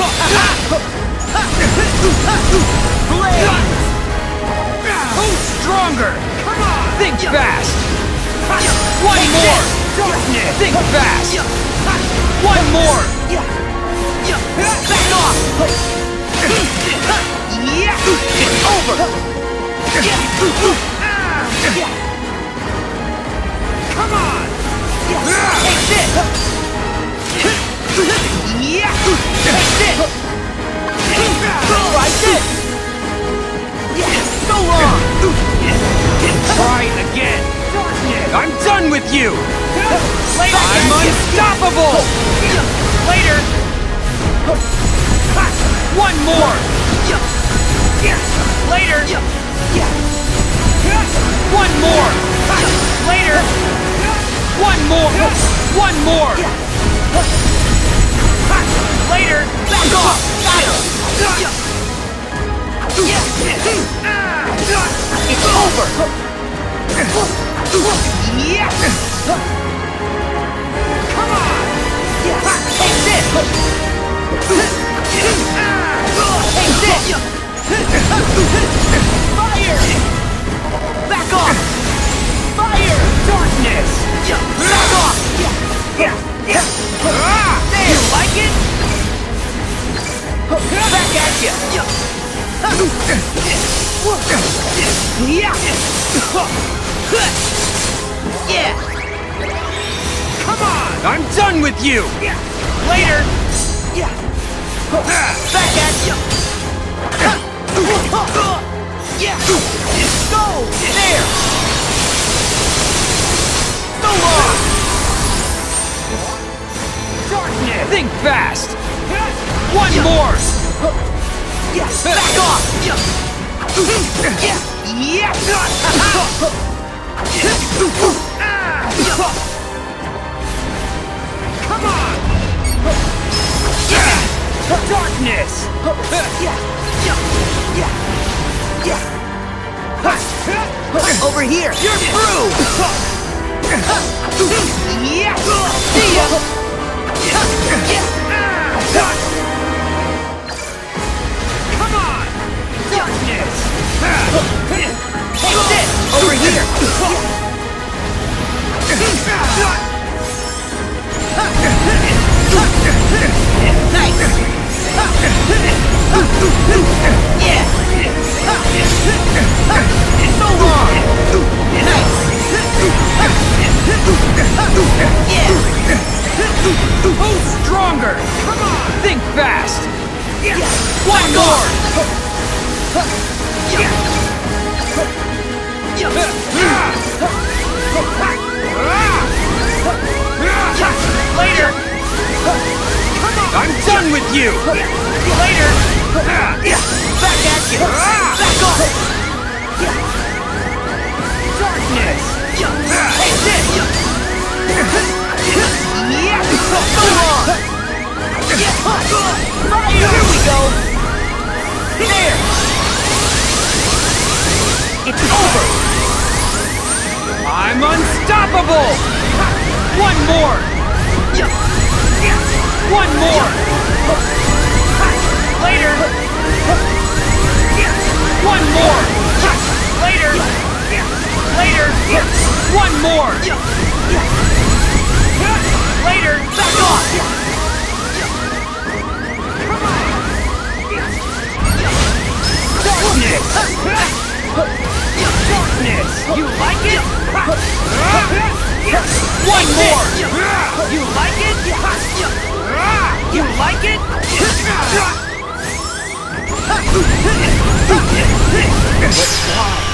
Blaze! Who's stronger? Come on! Think fast! One more! Darkness! Think fast! One more! Back off! It's over! Come on! Take this! One more! Later! One more! Later! One more! One more! Later! Back off! It's over! Yeah! Yeah! Come on! I'm done with you! Later! Back at you! Yeah! Go! There! So long! Darkness! Think fast! One more! Back off! Yes! Yes! Come on! Darkness! Over here! You're through! See ya! Fast! One more! Later! I'm done with you! Later! Back at you! Back off! Go! There! It's over! I'm unstoppable! One more! One more! Later! One more! Later! Later! One more! Later! Back off! Let's!